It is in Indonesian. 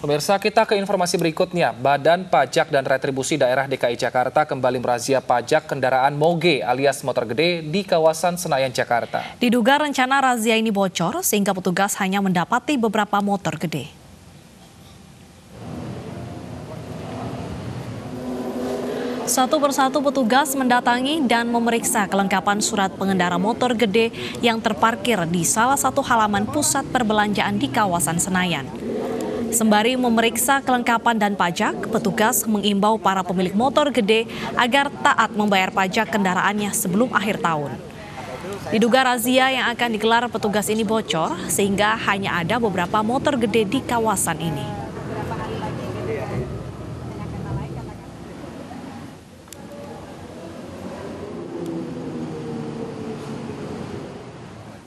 Pemirsa, kita ke informasi berikutnya. Badan Pajak dan Retribusi Daerah DKI Jakarta kembali merazia pajak kendaraan moge alias motor gede di kawasan Senayan, Jakarta. Diduga rencana razia ini bocor sehingga petugas hanya mendapati beberapa motor gede. Satu persatu petugas mendatangi dan memeriksa kelengkapan surat pengendara motor gede yang terparkir di salah satu halaman pusat perbelanjaan di kawasan Senayan. Sembari memeriksa kelengkapan dan pajak, petugas mengimbau para pemilik motor gede agar taat membayar pajak kendaraannya sebelum akhir tahun. Diduga razia yang akan digelar petugas ini bocor sehingga hanya ada beberapa motor gede di kawasan ini.